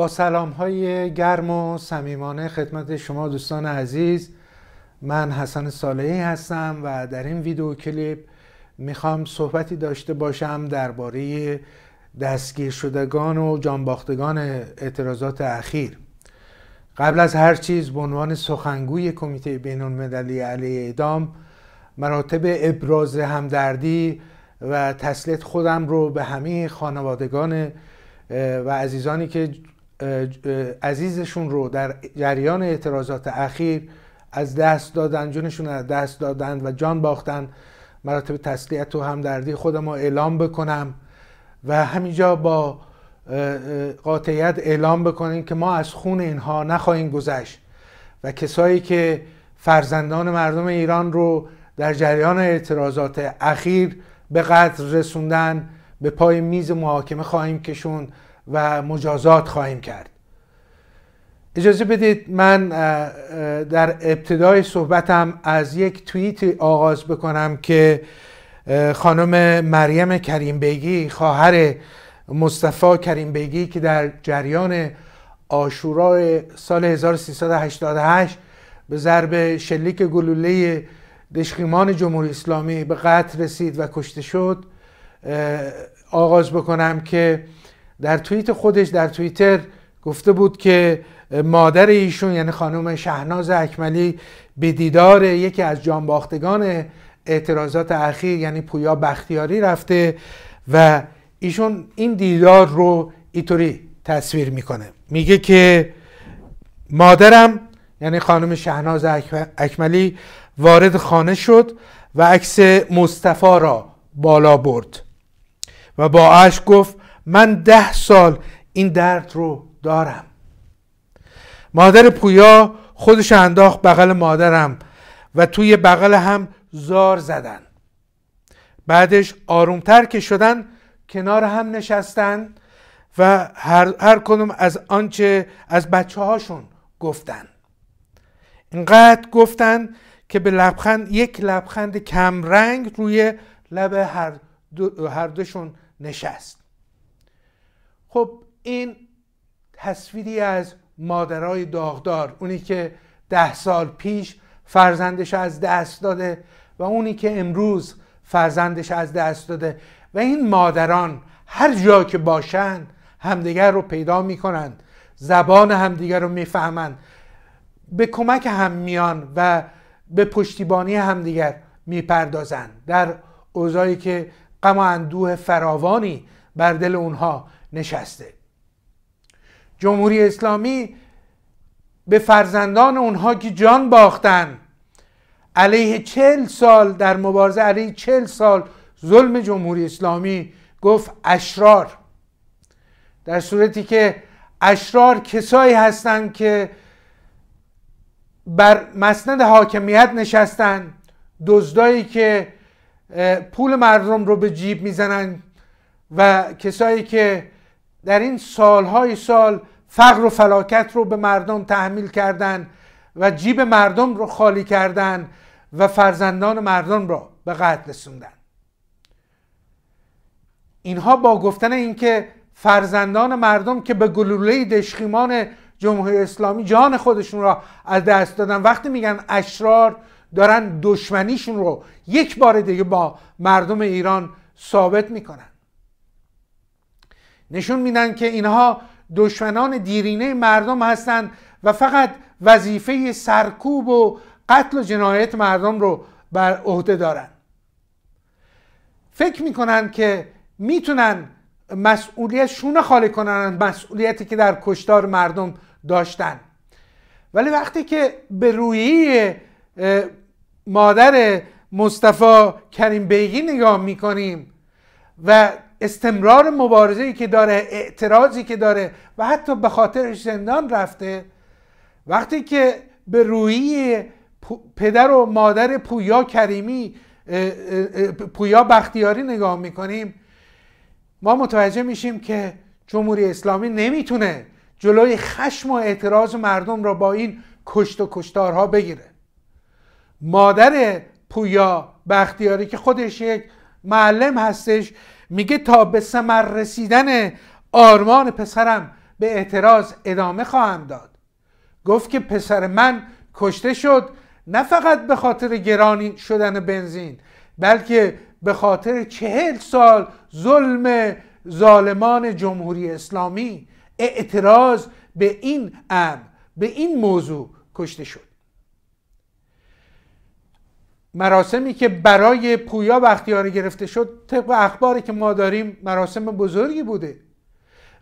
با سلام های گرم و صمیمانه خدمت شما دوستان عزیز من حسن صالحی هستم و در این ویدیو کلیپ می‌خوام صحبتی داشته باشم درباره دستگیر شدگان و جانباختگان اعتراضات اخیر. قبل از هر چیز به عنوان سخنگوی کمیته بین المللی علیه اعدام مراتب ابراز همدردی و تسلیت خودم رو به همه خانوادگان و عزیزانی که عزیزشون رو در جریان اعتراضات اخیر از دست دادن جونشون از دست دادن و جان باختن. مراتب تسلیت و همدردی خودم رو اعلام بکنم و همینجا با قاطعیت اعلام بکنیم که ما از خون اینها نخواهیم گذشت و کسایی که فرزندان مردم ایران رو در جریان اعتراضات اخیر به قتل رسوندن به پای میز محاکمه خواهیم کشون و مجازات خواهیم کرد. اجازه بدید من در ابتدای صحبتم از یک توییت آغاز بکنم که خانم مریم کریم بیگی خواهر مصطفی کریم بیگی که در جریان آشورای سال 1388 به ضرب شلیک گلوله دشخیمان جمهوری اسلامی به قتل رسید و کشته شد آغاز بکنم که در توییت خودش در توییتر گفته بود که مادر ایشون یعنی خانم شهناز اکملی به دیدار یکی از جانباختگان اعتراضات اخیر یعنی پویا بختیاری رفته و ایشون این دیدار رو اینطوری تصویر می‌کنه. میگه که مادرم یعنی خانم شهناز اکملی وارد خانه شد و عکس مصطفی را بالا برد و با عشق گفت من ده سال این درد رو دارم. مادر پویا خودش انداخت بغل مادرم و توی بغل هم زار زدن. بعدش آرومتر که شدن کنار هم نشستن و هر, هر کدوم از آنچه از بچه هاشون گفتن. اینقدر گفتن که به لبخند یک لبخند کمرنگ روی لب هر, دو هر دوشون نشست. خب این تصویری از مادرای داغدار اونی که ده سال پیش فرزندش از دست داده و اونی که امروز فرزندش از دست داده و این مادران هر جا که باشن همدیگر رو پیدا می‌کنند زبان همدیگر رو می‌فهمند به کمک هم میان و به پشتیبانی همدیگر می‌پردازند. در اوضاعی که غم و اندوه فراوانی بر دل اونها نشسته. جمهوری اسلامی به فرزندان اونها که جان باختن علیه چل سال در مبارزه علیه چل سال ظلم جمهوری اسلامی گفت اشرار. در صورتی که اشرار کسایی هستند که بر مسند حاکمیت نشستن دزدایی که پول مردم رو به جیب می‌زنن و کسایی که در این سالهای سال فقر و فلاکت رو به مردم تحمیل کردن و جیب مردم رو خالی کردن و فرزندان مردم را به قتل رسوندن. اینها با گفتن اینکه فرزندان مردم که به گلوله دشخیمان جمهوری اسلامی جان خودشون را از دست دادن وقتی میگن اشرار دارن دشمنیشون رو یک بار دیگه با مردم ایران ثابت می‌کنن. نشون میدن که اینها دشمنان دیرینه مردم هستند و فقط وظیفه سرکوب و قتل و جنایت مردم رو بر عهده دارن. فکر می‌کنن که می‌تونن مسئولیت شونه خالی کنن مسئولیتی که در کشتار مردم داشتن. ولی وقتی که به رویی مادر مصطفی کریم بیگی نگاه می‌کنیم و استمرار مبارزه که داره اعتراضی که داره و حتی به خاطرش زندان رفته وقتی که به روی پدر و مادر پویا کریمی پویا بختیاری نگاه می‌کنیم ما متوجه میشیم که جمهوری اسلامی نمی‌تونه جلوی خشم و اعتراض مردم را با این کشت و کشتارها بگیره. مادر پویا بختیاری که خودش یک معلم هستش میگه تا به سمر رسیدن آرمان پسرم به اعتراض ادامه خواهم داد. گفت که پسر من کشته شد نه فقط به خاطر گرانی شدن بنزین بلکه به خاطر چهل سال ظلم ظالمان جمهوری اسلامی اعتراض به این امر به این موضوع کشته شد. مراسمی که برای پویا بختیاری گرفته شد طبق اخباری که ما داریم مراسم بزرگی بوده.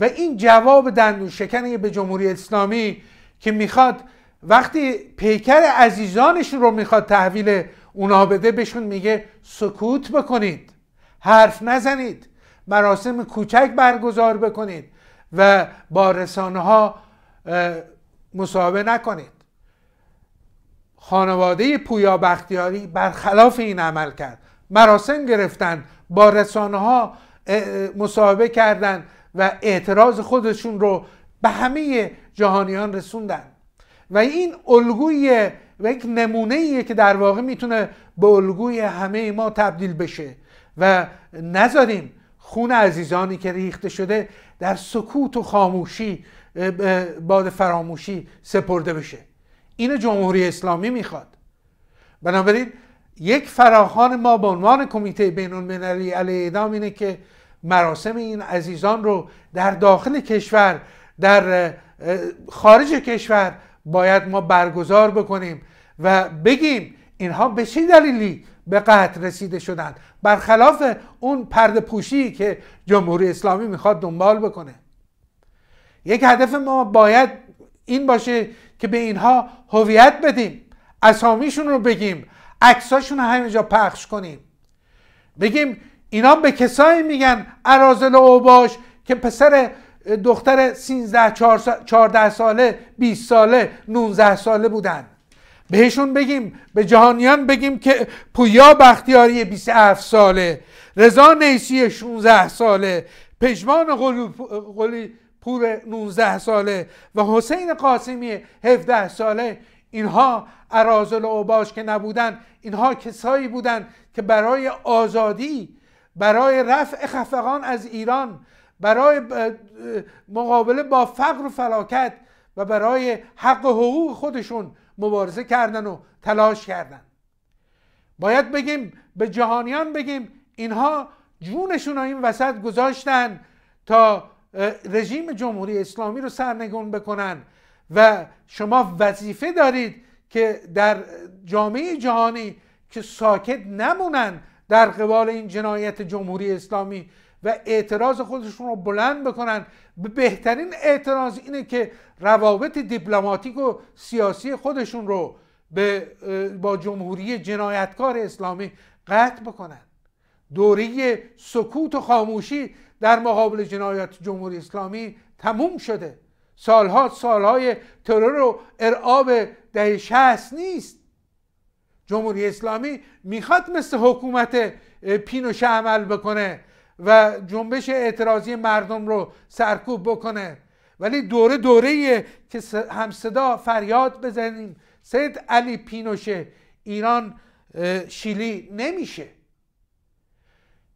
و این جواب دندون شکنی به جمهوری اسلامی که می‌خواد وقتی پیکر عزیزانشون رو می‌خواد تحویل اونا بده بهشون میگه سکوت بکنید حرف نزنید مراسم کوچک برگزار بکنید و با رسانه ها مصاحبه نکنید. خانواده پویا بختیاری برخلاف این عمل کرد. مراسم گرفتن با رسانه ها مصاحبه کردند و اعتراض خودشون رو به همه جهانیان رسوندن. و این الگوی و یک نمونه ایه که در واقع می‌تونه به الگوی همه ما تبدیل بشه. و نذاریم خون عزیزانی که ریخته شده در سکوت و خاموشی باد فراموشی سپرده بشه. این جمهوری اسلامی می‌خواد. بنابراین یک فراخان ما به عنوان کمیته بین المللی علیه اعدام اینه که مراسم این عزیزان رو در داخل کشور در خارج کشور باید ما برگزار بکنیم و بگیم اینها به چه دلیلی به قطع رسیده شدند؟ برخلاف اون پرده پوشی که جمهوری اسلامی می‌خواد دنبال بکنه. یک هدف ما باید این باشه که به اینها هویت بدیم اسامیشون رو بگیم عکساشون رو همه جا پخش کنیم. بگیم اینا به کسایی میگن ارازل اوباش که پسر دختر 13 14 ساله 20 ساله 19 ساله بودن. بهشون بگیم به جهانیان بگیم که پویا بختیاری 27 ساله رضا نیسی 16 ساله پژمان قلی پور 19 ساله و حسین قاسمی 17 ساله اینها ارازل اوباش که نبودن اینها کسایی بودند که برای آزادی برای رفع خفقان از ایران برای مقابله با فقر و فلاکت و برای حق و حقوق خودشون مبارزه کردن و تلاش کردن. باید بگیم به جهانیان بگیم اینها جونشون رو این وسط گذاشتن تا رژیم جمهوری اسلامی رو سرنگون بکنن و شما وظیفه دارید که در جامعه جهانی که ساکت نمونن در قبال این جنایت جمهوری اسلامی و اعتراض خودشون رو بلند بکنن. به بهترین اعتراض اینه که روابط دیپلماتیک و سیاسی خودشون رو به با جمهوری جنایتکار اسلامی قطع بکنن. دوره سکوت و خاموشی در مقابل جنایات جمهوری اسلامی تموم شده. سالها سالهای ترور و ارعاب ده شهست نیست. جمهوری اسلامی می‌خواد مثل حکومت پینوشه عمل بکنه و جنبش اعتراضی مردم رو سرکوب بکنه. ولی دوره دوره که هم صدا فریاد بزنیم. سید علی پینوشه ایران شیلی نمیشه.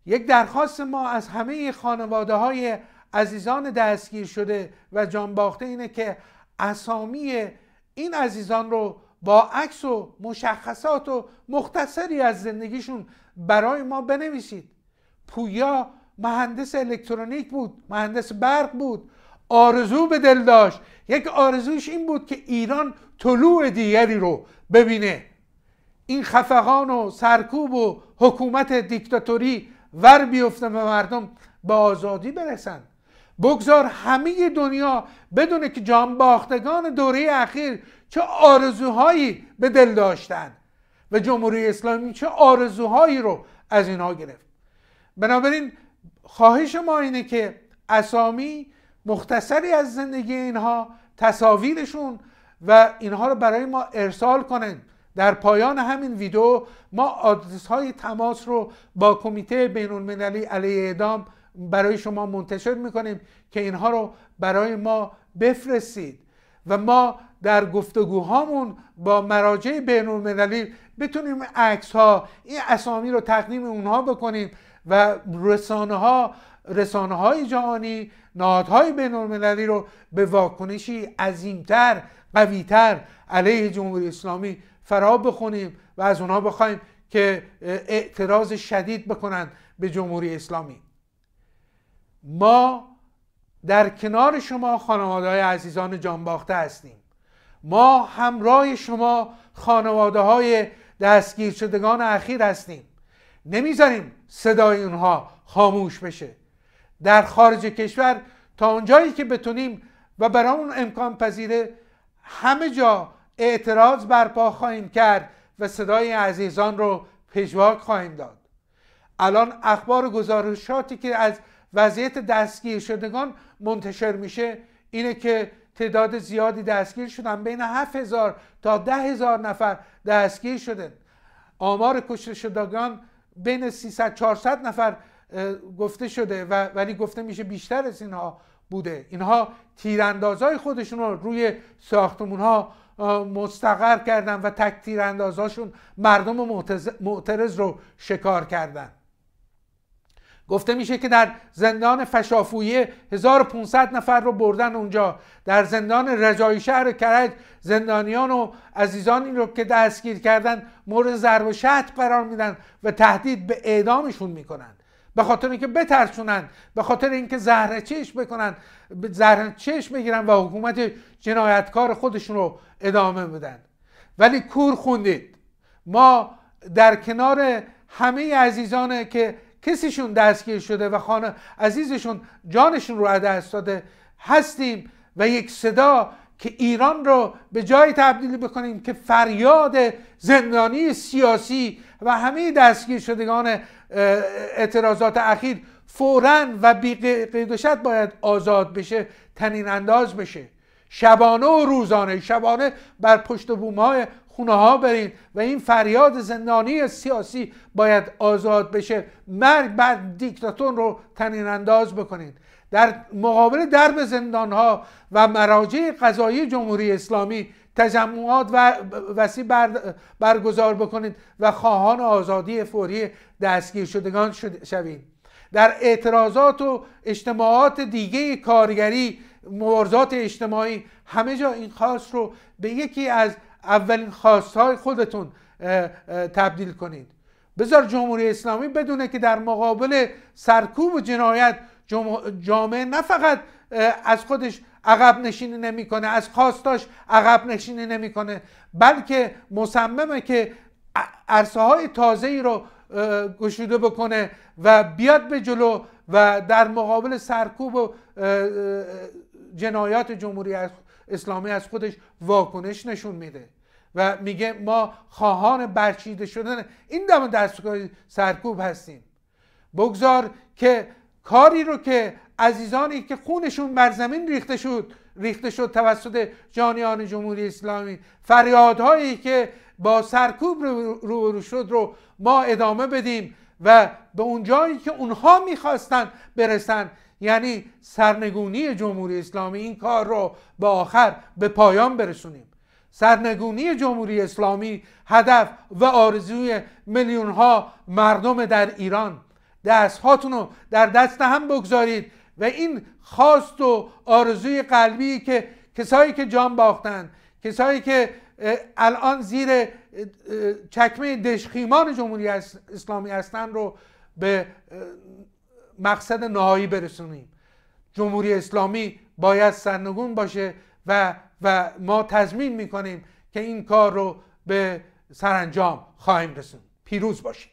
یک درخواست ما از همه خانواده های عزیزان دستگیر شده و جانباخته اینه که اسامی این عزیزان رو با عکس و مشخصات و مختصری از زندگیشون برای ما بنویسید. پویا مهندس الکترونیک بود مهندس برق بود آرزو به دل داشت. یک آرزوش این بود که ایران طلوع دیگری رو ببینه. این خفقان و سرکوب و حکومت دیکتاتوری ور بیفته به مردم به آزادی برسن. بگذار همه دنیا بدونه که جانباختگان دوره اخیر چه آرزوهایی به دل داشتن و جمهوری اسلامی چه آرزوهایی رو از اینها گرفت. بنابراین خواهش ما اینه که اسامی مختصری از زندگی اینها تصاویرشون و اینها رو برای ما ارسال کنند در پایان همین ویدیو ما آدرس های تماس رو با کمیته بین المللی علیه اعدام برای شما منتشر می‌کنیم که اینها رو برای ما بفرستید و ما در گفتگوهامون با مراجع بین المللی بتونیم عکس ها این اسامی رو تقدیم اونها بکنیم و رسانه ها رسانه های جهانی نهادهای بین المللی رو به واکنشی عظیمتر قویتر علیه جمهوری اسلامی فرا بخونیم و از اونها بخوایم که اعتراض شدید بکنند به جمهوری اسلامی. ما در کنار شما خانواده های عزیزان جانباخته هستیم. ما همراه شما خانواده های دستگیر شدگان اخیر هستیم. نمی‌ذاریم صدای اونها خاموش بشه. در خارج کشور تا اونجایی که بتونیم و برامون امکان پذیره همه جا اعتراض برپا خواهیم کرد و صدای عزیزان رو پژواک خواهیم داد. الان اخبار گزارشاتی که از وضعیت دستگیر شدگان منتشر میشه اینه که تعداد زیادی دستگیر شدن بین 7000 تا 10000 نفر دستگیر شدن. آمار کشته شدگان بین 300 400 نفر گفته شده و ولی گفته میشه بیشتر از اینها بوده. اینها تیراندازای خودشون رو روی ساختمون ها مستقر کردن و تک تیراندازاشون مردم معترض رو شکار کردن. گفته میشه که در زندان فشافویه 1500 نفر رو بردن اونجا. در زندان رجای شهر کرج زندانیان و عزیزانی رو که دستگیر کردن مورد ضرب و شتم قرار میدن و تهدید به اعدامشون می‌کنن. به خاطر اینکه بترسونن به خاطر اینکه زهر چشم بکنن زهر چشم بگیرن و حکومت جنایتکار خودشون رو ادامه بدن ولی کور خوندید. ما در کنار همه عزیزان که کسیشون دستگیر شده و خانه عزیزشون جانشون رو دست داده هستیم و یک صدا که ایران رو به جای تبدیل بکنیم که فریاد زندانی سیاسی و همه دستگیر شدگان اعتراضات اخیر فورا و بی قید باید آزاد بشه تنین انداز بشه. شبانه و روزانه. شبانه بر پشت بوم های خونه ها برین و این فریاد زندانی سیاسی باید آزاد بشه. مرگ بر دیکتاتور رو تنین انداز بکنید در مقابل درب زندان ها و مراجع قضایی جمهوری اسلامی تجمعات و وسیع برگزار بکنید و خواهان آزادی فوری دستگیر شدگان شوید در اعتراضات و اجتماعات دیگه کارگری مبارزات اجتماعی همه جا این خواست رو به یکی از اولین خواستهای خودتون تبدیل کنید. بذار جمهوری اسلامی بدونه که در مقابل سرکوب و جنایت جامعه نه فقط از خودش عقب نشینی نمی‌کنه از خواستاش عقب نشینی نمی‌کنه بلکه مصممه که عرصه های تازه ای رو گشوده بکنه و بیاد به جلو و در مقابل سرکوب و جنایات جمهوری اسلامی از خودش واکنش نشون میده. و میگه ما خواهان برچیده شدن این دم دستگاه سرکوب هستیم. بگذار که کاری رو که عزیزانی که خونشون بر زمین ریخته شد ریخته شد توسط جانیان جمهوری اسلامی فریادهایی که با سرکوب روبرو شد رو ما ادامه بدیم و به اون جایی که اونها می‌خواستن برسن یعنی سرنگونی جمهوری اسلامی این کار رو به آخر به پایان برسونیم. سرنگونی جمهوری اسلامی هدف و آرزوی میلیون ها مردم در ایران. دست هاتون رو در دست هم بگذارید و این خواست و آرزوی قلبی که کسایی که جان باختن کسایی که الان زیر چکمه دشخیمان جمهوری اسلامی هستن رو به مقصد نهایی برسونیم. جمهوری اسلامی باید سرنگون باشه و, و ما تضمین می‌کنیم که این کار رو به سرانجام خواهیم رسوند. پیروز باشید.